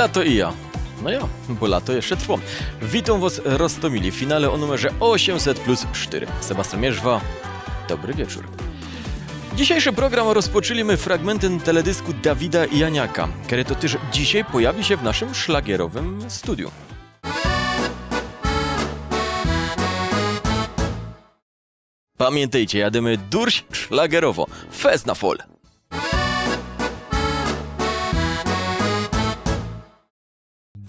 Lato i ja. No ja, bo lato jeszcze trwa. Witam Was Rostomili w finale o numerze 800 plus 4. Sebastian Mierzwa, dobry wieczór. Dzisiejszy program rozpoczęliśmy fragmentem teledysku Dawida i Janiaka, który to też dzisiaj pojawi się w naszym szlagierowym studiu. Pamiętajcie, jadymy durś szlagerowo. Fest na fol.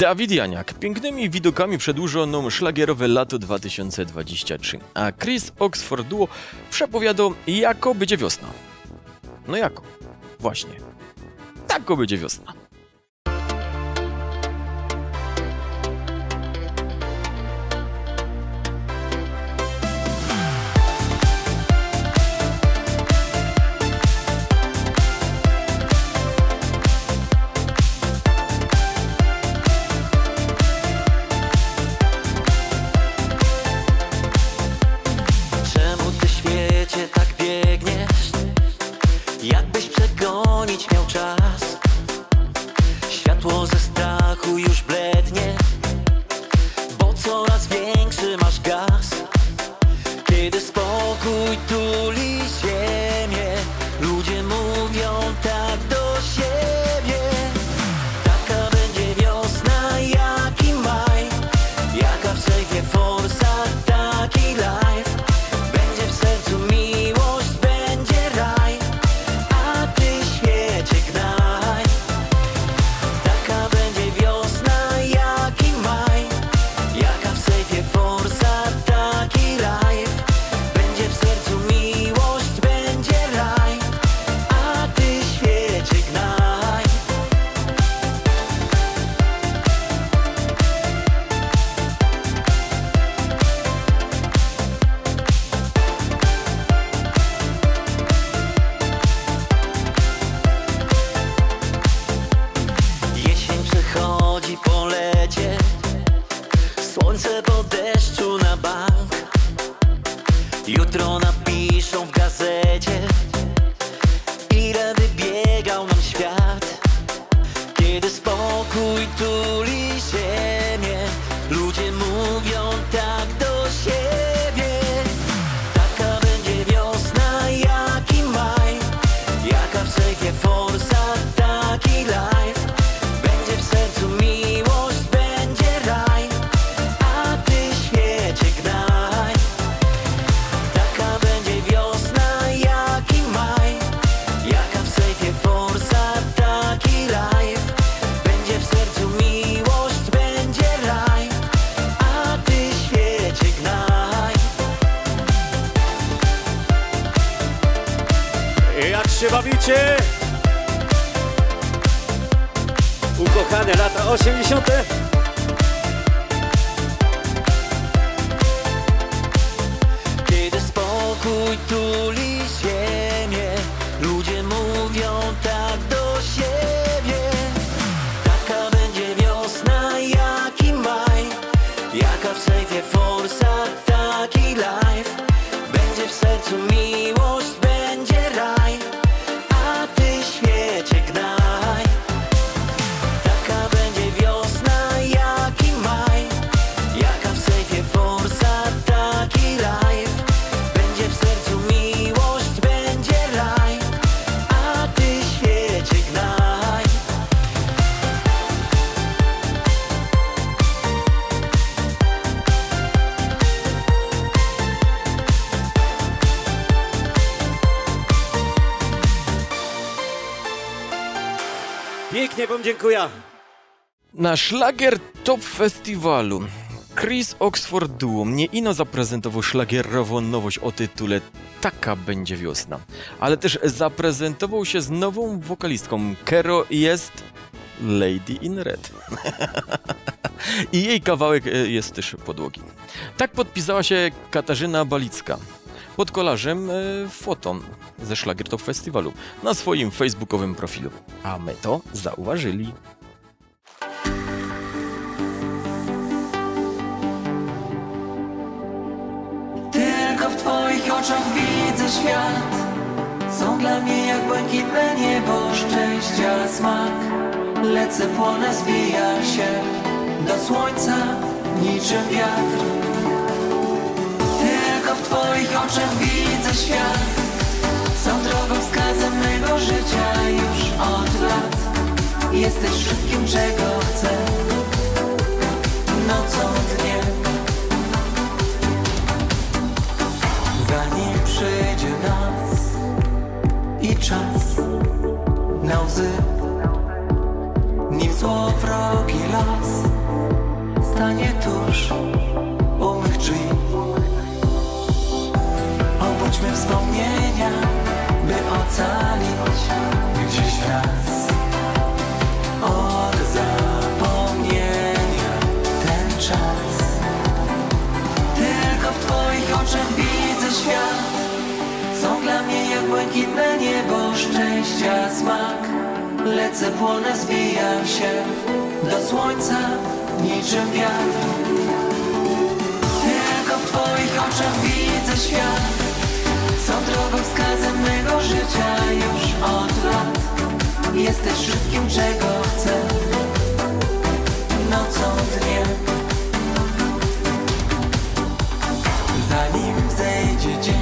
Dawid Janiak pięknymi widokami przedłużał nam szlagierowe lato 2023, a Chris Oxford Duo przepowiadał, jako będzie wiosna. No jako? Właśnie. Tako będzie wiosna. Dziękuję. Na szlagier Top Festiwalu Chris Oxford Duo nie ino zaprezentował szlagierową nowość o tytule Taka będzie wiosna, ale też zaprezentował się z nową wokalistką, Kero jest Lady in Red. I jej kawałek e, jest też podłogi. Tak podpisała się Katarzyna Balicka pod kolarzem e, foto ze Szlagier Top Festiwalu na swoim facebookowym profilu. A my to zauważyli. Tylko w twoich oczach widzę świat Są dla mnie jak błękitne niebo szczęścia smak Lecę, płonę, zbija się do słońca niczym wiatr twoich oczach widzę świat. Są drogowskazem mego życia już od lat. Jesteś wszystkim, czego chcę. Nocą, dniem. Zanim przyjdzie noc i czas na łzy Nim złowrogi los stanie Są dla mnie jak błękitne niebo szczęścia smak. Lecę, płonę, zbijam się. Do słońca niczym wiatr. Tylko w twoich oczach widzę świat. Są drogowskazem mego życia już od lat. Jesteś wszystkim, czego chcę. Nocą, dniem. Zanim zejdzie dzień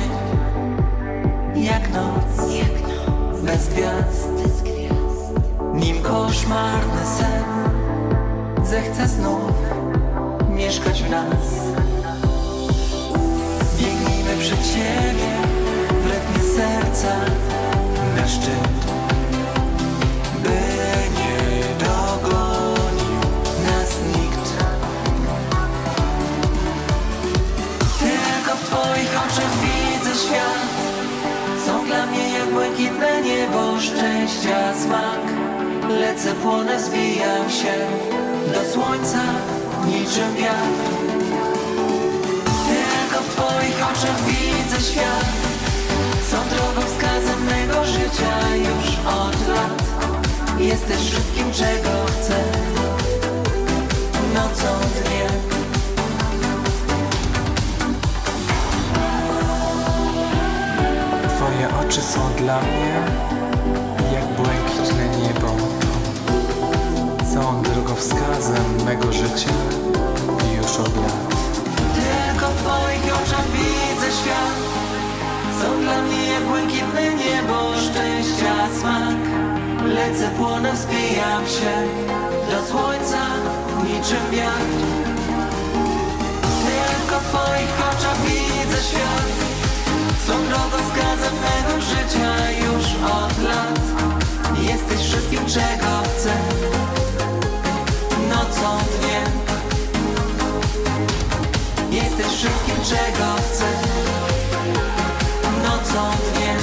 Bez gwiazd. Nim koszmarny sen Zechce znów Mieszkać w nas. Biegnijmy przed siebie W rytmie serca Na szczyt Szczęścia smak. Lecę, płonę, zbijam się Do słońca niczym wiatr. Tylko w twoich oczach widzę świat. Są drogowskazem mego życia już od lat. Jesteś wszystkim, czego chcę. Nocą, dniem. Twoje oczy są dla mnie Są drogowskazem mego życia już od lat. Tylko w twoich oczach widzę świat. Są dla mnie jak błękitne niebo Szczęścia smak. Lecę, płonę, wzbijam się. Do słońca niczym wiatr. Tylko w twoich oczach widzę świat. Są drogowskazem mego życia już od lat. Jesteś wszystkim, czego chcę Nocą, dniem Jesteś wszystkim, czego chcę Nocą, dniem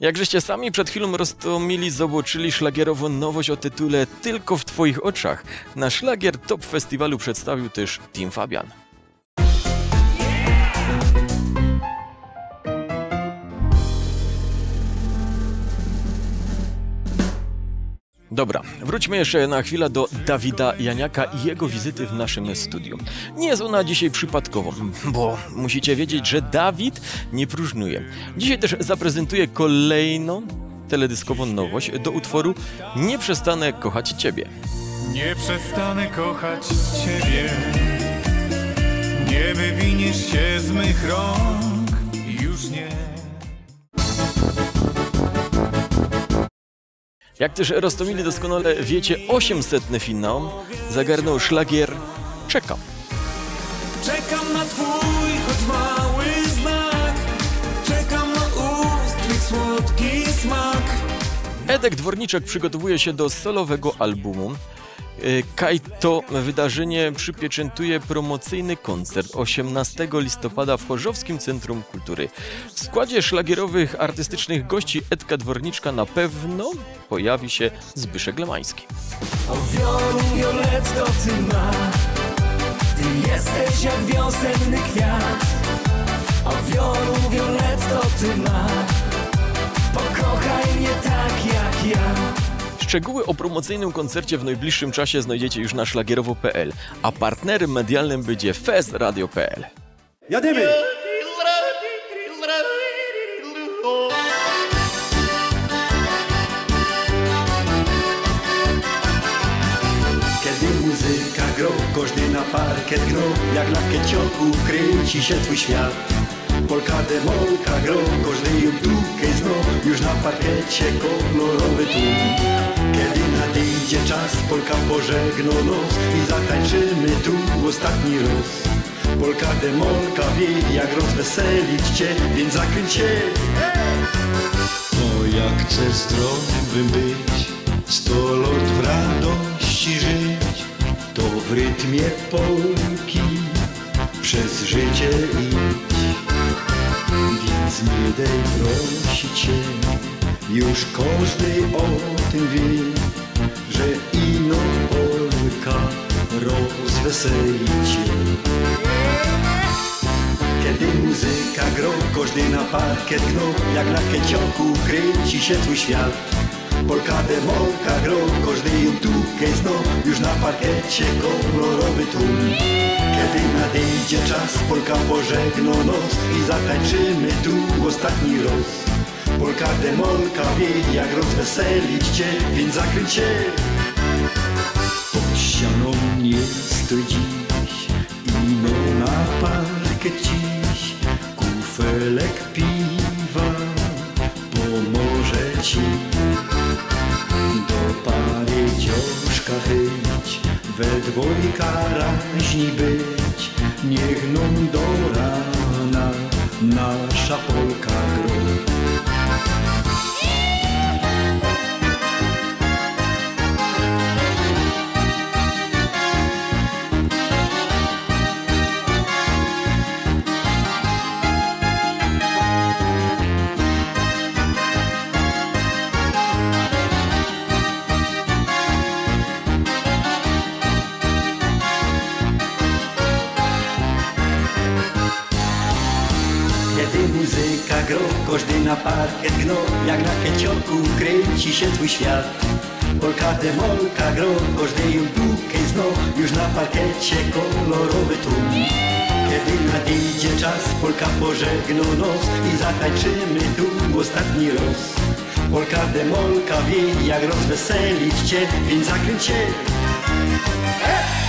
Jak żeście sami przed chwilą roztomili, zobaczyli szlagierową nowość o tytule Tylko w Twoich oczach. Na szlagier Top Festiwalu przedstawił też Team Fabian. Dobra, wróćmy jeszcze na chwilę do Dawida Janiaka i jego wizyty w naszym studiu. Nie jest ona dzisiaj przypadkową, bo musicie wiedzieć, że Dawid nie próżnuje. Dzisiaj też zaprezentuje kolejną teledyskową nowość do utworu Nie przestanę kochać Ciebie. Nie przestanę kochać Ciebie Nie wywiniesz się z mych rąk Już nie Jak też Rostomili doskonale wiecie, 800 finał zagarnął szlagier Czekam. Czekam na Twój choć mały znak Czekam na ust Twych słodki smak Edek Dworniczek przygotowuje się do solowego albumu. Y, Kaj to wydarzenie przypieczętuje promocyjny koncert 18 listopada w Chorzowskim Centrum Kultury. W składzie szlagierowych artystycznych gości Edka Dworniczka na pewno pojawi się Zbyszek Lemański. O Ty jesteś jak wiosenny kwiat O wiolu violetto ty ma Pokochaj mnie tak jak ja Szczegóły o promocyjnym koncercie w najbliższym czasie znajdziecie już na szlagierowo.pl, a partnerem medialnym będzie festradio.pl. Jadymy! Kiedy muzyka gro, każdy na parkiet gro Jak na kecioku kręci się twój świat Polka demolka gro, każdy ją tukę zno. Już na parkiecie kolorowy tłum Kiedy nadejdzie czas, Polka pożegno nos I zatańczymy tu ostatni raz Polka demolka wie, jak rozweselić cię Więc zakręć się. O, jak chcę zdrowym być Sto lat w radości żyć To w rytmie Polki Przez życie idź Nie daj prosić się Już każdy o tym wie Że ino Polka rozweseli cię kiedy muzyka gro, każdy na parkiet gno Jak na kecioku kręci się twój świat Polka demolka gro, każdy ją tukę zno Już na parkiecie kolorowy tłum Kiedy nadejdzie czas, Polka pożegno nos I zatańczymy tu ostatni roz Polka demolka wie, jak rozweselić cię Więc zakręć się. Pod ścianą jest dziś Ino na parkiet dziś Kufelek piwa. Pomoże ci We dwojga raźni być. Niech nam do rana Nasza Polka gro, każdy na parkiet gno Jak na kecioku kręci się twój świat. Polka demolka gro, każdy ją tukę zno Już na parkiecie kolorowy tłum. Kiedy nadejdzie czas, Polka pożegno nos I zatańczymy tu ostatni roz Polka demolka wie, jak rozweselić cię Więc zakręć się. Pojawiłaś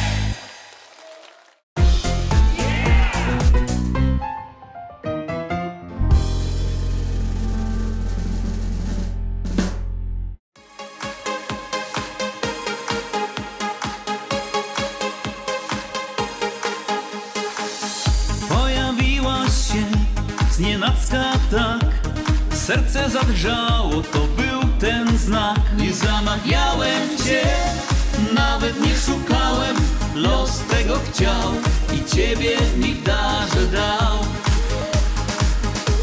Nie zamawiałem cię, nawet nie szukałem. Los tego chciał i ciebie mi w darze dał.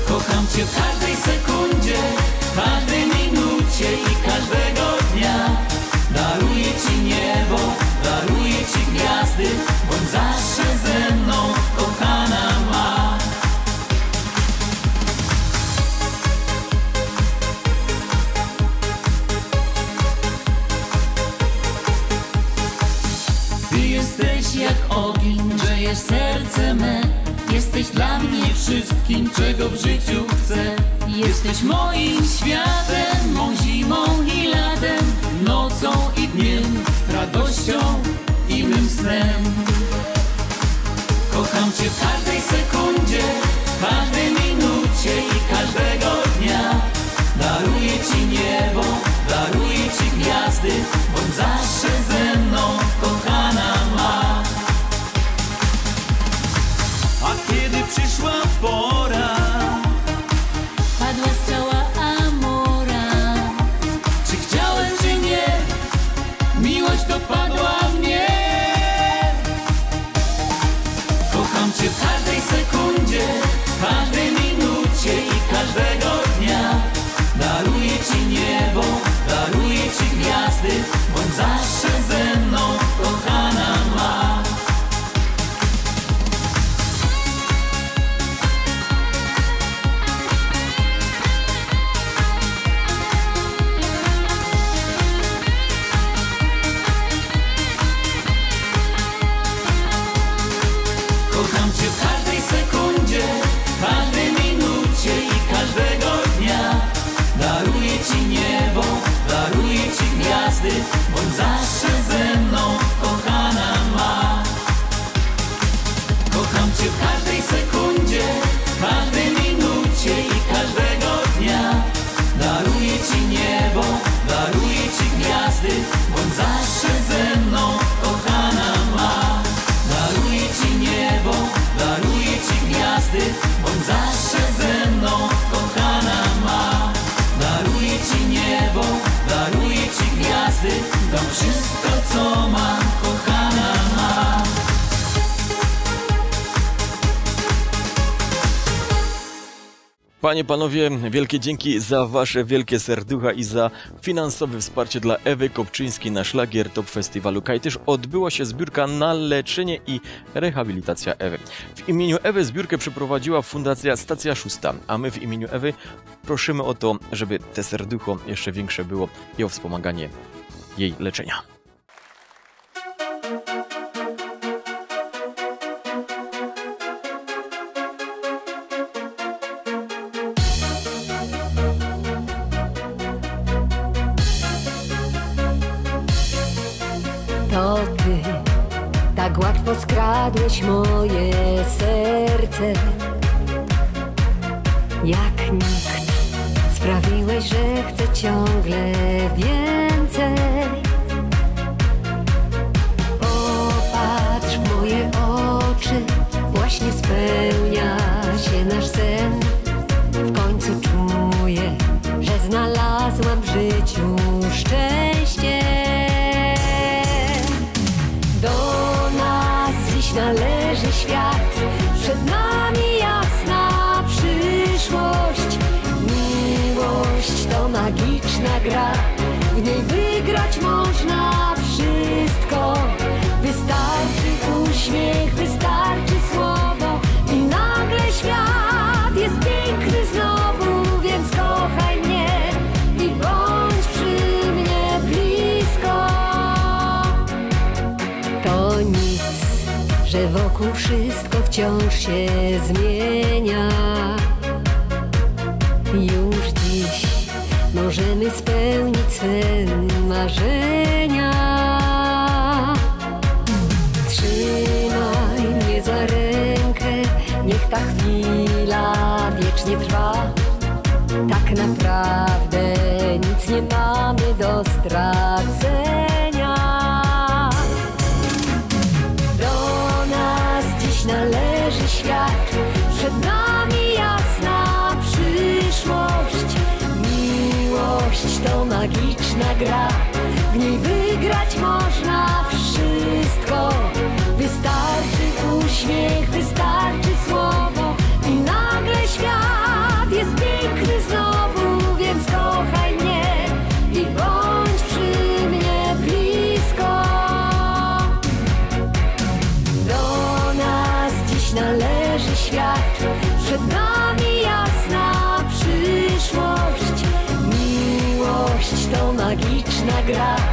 Kocham cię w każdej sekundzie, w każdej minucie i każdego dnia. Daruję ci niebo, daruję ci gwiazdy. Bądź zawsze ze mną, ogień, grzeje serce me. Jesteś dla mnie wszystkim, czego w życiu chcę. Jesteś moim światem, mą zimą i latem Nocą i dniem, radością i mym snem. Kocham cię w każdej sekundzie, w każdej minucie Нам чекати Panie, panowie, wielkie dzięki za wasze wielkie serducha i za finansowe wsparcie dla Ewy Kopczyńskiej na szlagier Top Festiwalu Kajtyż. Odbyła się zbiórka na leczenie i rehabilitacja Ewy. W imieniu Ewy zbiórkę przeprowadziła Fundacja Stacja Szósta, a my w imieniu Ewy prosimy o to, żeby te serducho jeszcze większe było i o wspomaganie jej leczenia. Skradłeś moje serce. Jak nikt sprawiłeś, że chcę ciągle więcej. Popatrz w moje oczy, właśnie spełnia się nasz sen. W końcu czuję, że znalazłam w życiu szczęście. Gra, w niej wygrać można wszystko. Wystarczy uśmiech, wystarczy słowo i nagle świat jest piękny znowu, więc kochaj mnie i bądź przy mnie blisko. To nic, że wokół wszystko wciąż się zmienia. Możemy spełnić sen marzenia. Trzymaj mnie za rękę, niech ta chwila wiecznie trwa. Tak naprawdę nic nie mamy do stracenia. Magiczna gra, w niej wygrać można wszystko. Wystarczy uśmiech, wystarczy magiczna gra,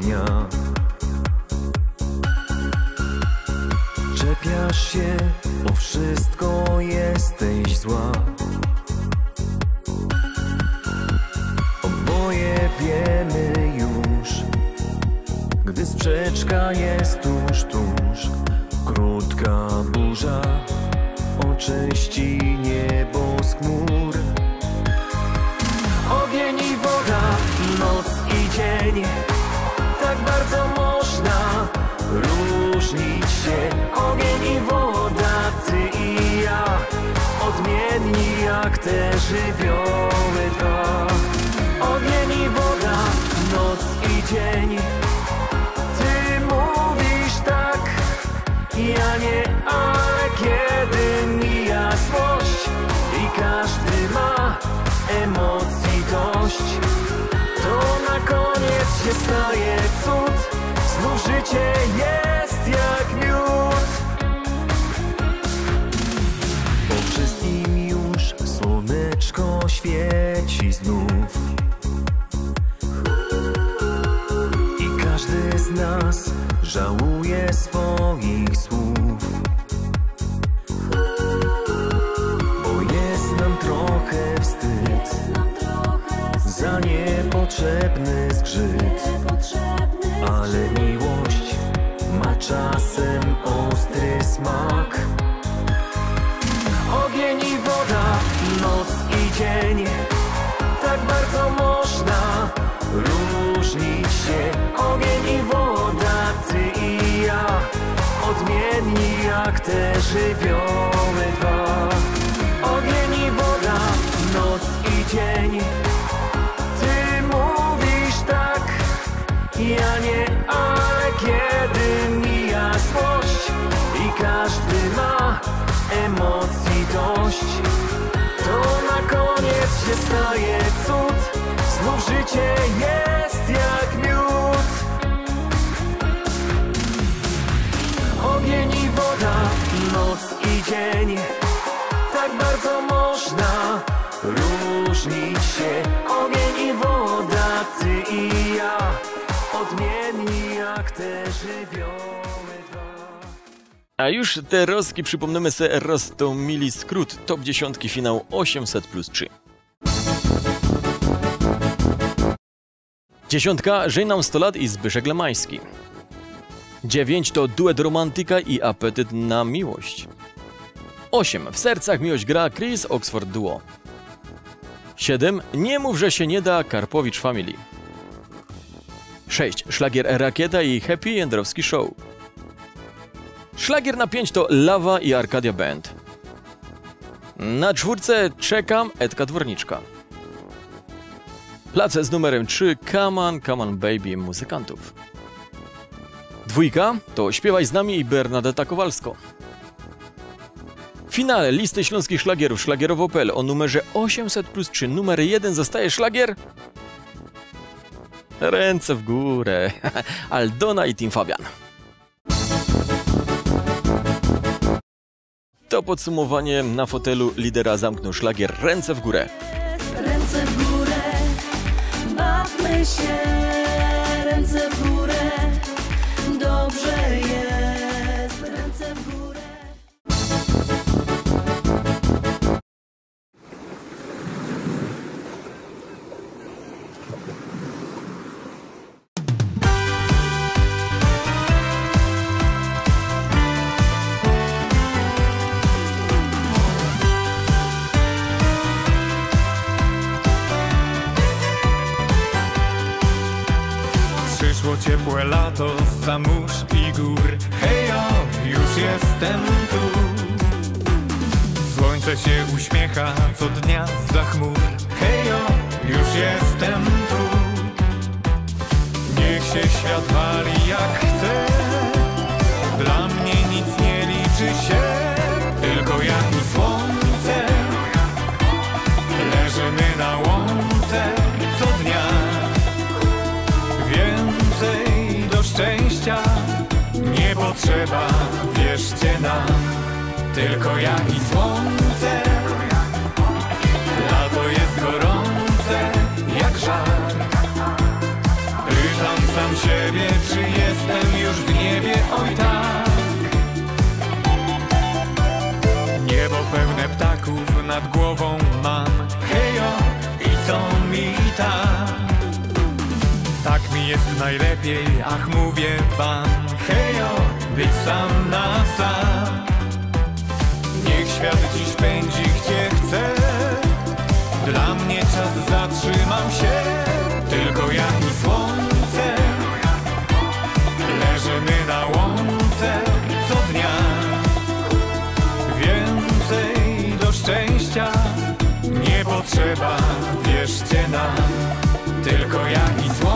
Yeah. Te żywioły A już te rozki przypomnemy sobie roztomili skrót top 10 finał 800 plus 3. Dziesiątka Żyj nam 100 lat i Zbyszek Lemański. 9 to duet romantyka i apetyt na miłość. 8 w sercach miłość gra Chris Oxford Duo. 7 Nie mów, że się nie da Karpowicz Family. 6 szlagier Rakieta i Happy Jędrowski Show. Szlagier na 5 to Lawa i Arkadia Band. Na czwórce czekam Edka Dworniczka. Place z numerem 3 Come on, Come on Baby muzykantów. Dwójka to Śpiewaj z nami i Bernadetta Kowalsko. W finale listy śląskich szlagierów szlagierowo.pl o numerze 800 plus 3 numer 1 zostaje szlagier Ręce w górę. Aldona i Tim Fabian. To podsumowanie. Na fotelu lidera zamknął szlagier. Ręce w górę. Ręce w górę, bawmy się, ręce w górę, się świat wali jak chce. Dla mnie nic nie liczy się Tylko ja i słońce. Leżymy na łące co dnia. Więcej do szczęścia nie potrzeba, wierzcie nam, tylko ja i słońce. Sam siebie, czy jestem już w niebie, oj tak. Niebo pełne ptaków nad głową mam, hejo, i co mi tam? mi jest najlepiej, ach mówię wam. Hejo, być sam na sam. Niech świat dziś pędzi gdzie chce. Dla mnie czas zatrzymał się potrzeba, wierzcie nam Tylko ja i słońce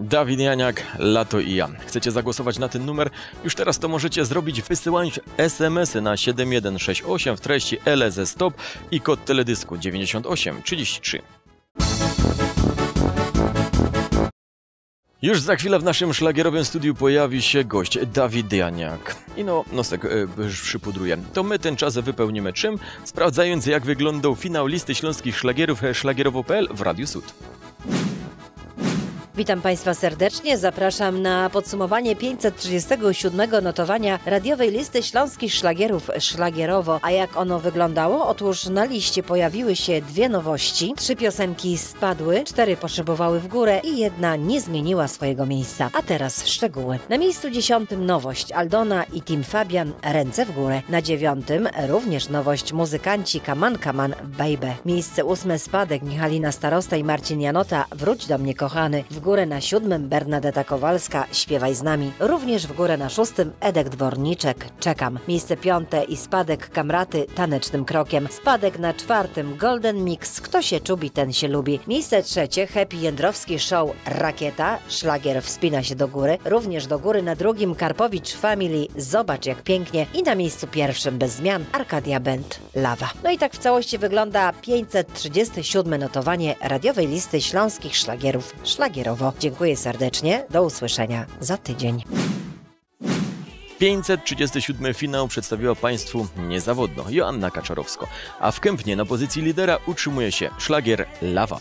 Dawid Janiak, Lato i ja. Chcecie zagłosować na ten numer? Już teraz to możecie zrobić wysyłając SMS-y na 7168 w treści LZ Stop i kod teledysku 9833. Już za chwilę w naszym szlagierowym studiu pojawi się gość Dawid Janiak. I no, nosek e, już przypudruje. To my ten czas wypełnimy czym? Sprawdzając jak wyglądał finał listy śląskich szlagierów e, szlagierowo.pl w Radiu Sud. Witam Państwa serdecznie. Zapraszam na podsumowanie 537 notowania radiowej listy śląskich szlagierów szlagierowo. A jak ono wyglądało? Otóż na liście pojawiły się dwie nowości. Trzy piosenki spadły, cztery poszybowały w górę i jedna nie zmieniła swojego miejsca. A teraz szczegóły. Na miejscu dziesiątym nowość Aldona i Tim Fabian Ręce w górę. Na dziewiątym również nowość muzykanci Kaman Kaman Baby. Miejsce ósme spadek Michalina Starosta i Marcin Janota Wróć do mnie kochany. W górę na siódmym Bernadeta Kowalska Śpiewaj z nami. Również w górę na szóstym Edek Dworniczek Czekam. Miejsce piąte i spadek Kamraty Tanecznym krokiem. Spadek na czwartym Golden Mix Kto się czubi ten się lubi. Miejsce trzecie Happy Jędrowski Show Rakieta. Szlagier wspina się do góry. Również do góry na drugim Karpowicz Family Zobacz jak pięknie. I na miejscu pierwszym bez zmian Arkadia Band Lawa. No i tak w całości wygląda 537 notowanie radiowej listy śląskich szlagierów Dziękuję serdecznie. Do usłyszenia za tydzień. 537 finał przedstawiła Państwu niezawodno Joanna Kaczorowsko, a w Kępnie na pozycji lidera utrzymuje się szlagier Lawa.